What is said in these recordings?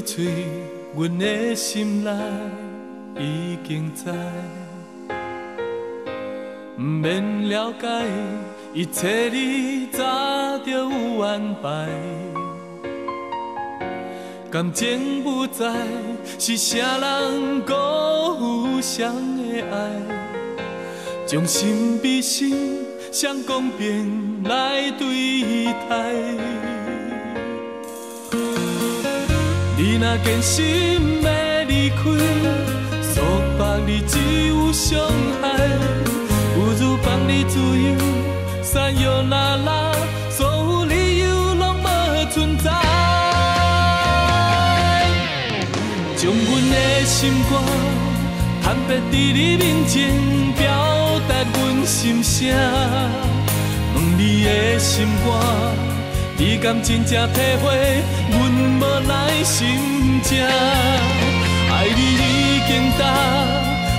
嘴，阮的心内已经知。不免了解，一切你早就有安排。感情不在，是啥人辜负谁的爱？将心比心，谁公平来对待。你若坚心要离开，束缚你只有伤害。不如放你自由，散哟啦啦，所有理由拢无存在。将阮的心肝坦白在你面前，表达阮心声。问你的心肝，你敢真正体会阮无耐心情？爱你已经答。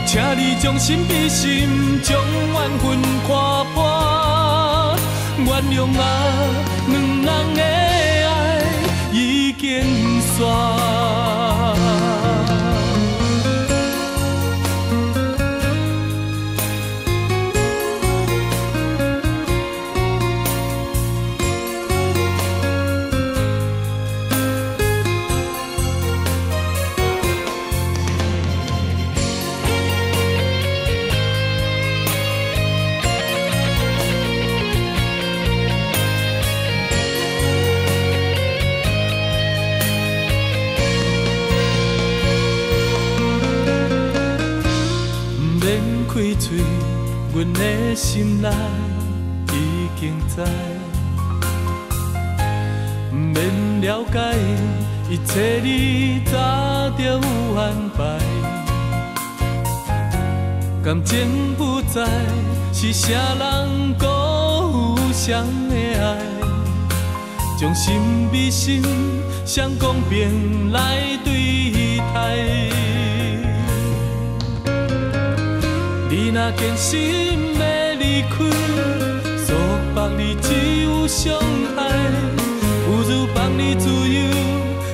请你将心比心，将缘分看破，原谅啊，阮的心内已经知，不免了解，一切你早就有安排。感情不在，是啥人辜负谁的爱？将心比心，谁公平来对待。若坚心要离开，束缚你只有伤害。不如放你自由，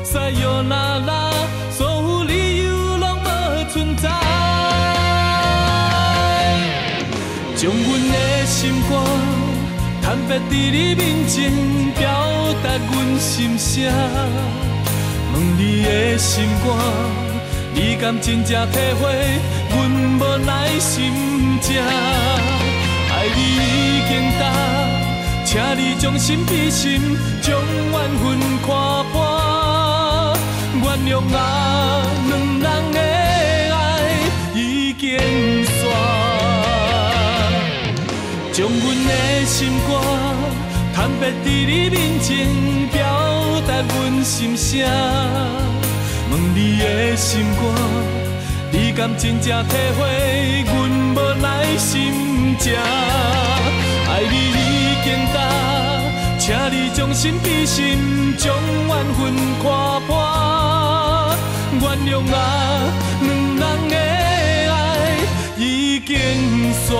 撒哟那拉，所有理由拢无存在。将阮的心肝坦白在你面前，表达阮心声。问你的心肝。你敢真正体会阮无奈心情？爱你已经答，请你将心比心，将缘分看破。原谅啊，两人的爱已经散。将阮的心肝坦白在你面前，表达阮心声。问你的心肝，你敢真正体会阮无奈心情？爱你已经答，请你将心比心，将缘分看破。原谅啊，两人的爱已经散。